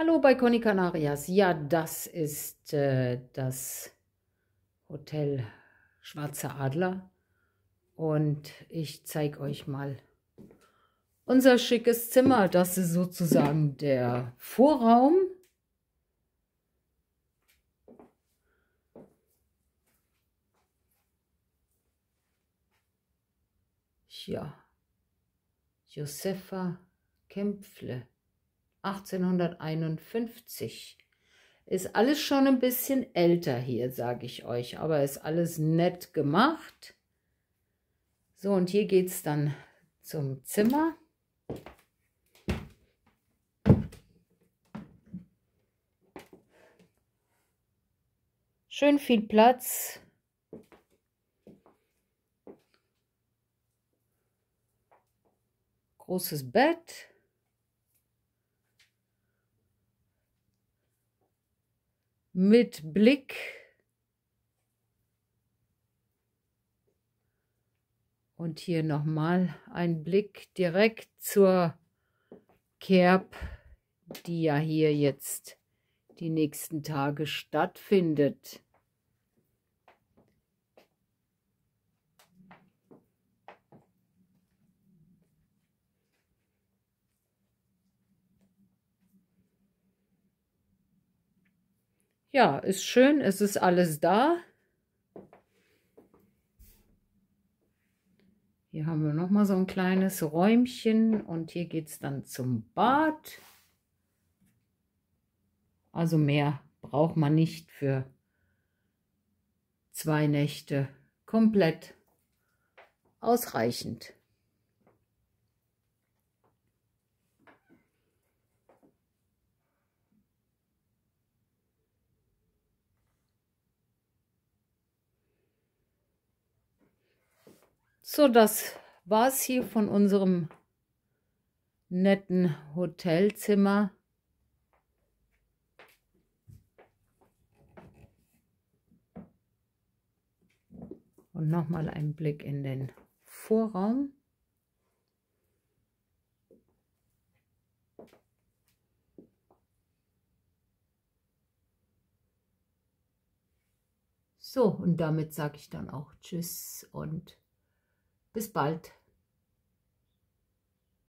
Hallo bei Conny Canarias. Ja, das ist äh, das Hotel Schwarzer Adler und ich zeige euch mal unser schickes Zimmer. Das ist sozusagen der Vorraum. Ja, Josefa Kämpfle. 1851. Ist alles schon ein bisschen älter hier, sage ich euch, aber ist alles nett gemacht. So, und hier geht es dann zum Zimmer. Schön viel Platz. Großes Bett. Mit Blick und hier nochmal ein Blick direkt zur Kerb, die ja hier jetzt die nächsten Tage stattfindet. Ja, ist schön, es ist alles da. Hier haben wir nochmal so ein kleines Räumchen und hier geht es dann zum Bad. Also mehr braucht man nicht für zwei Nächte. Komplett ausreichend. So, das war es hier von unserem netten Hotelzimmer. Und nochmal ein Blick in den Vorraum. So, und damit sage ich dann auch Tschüss und bis bald.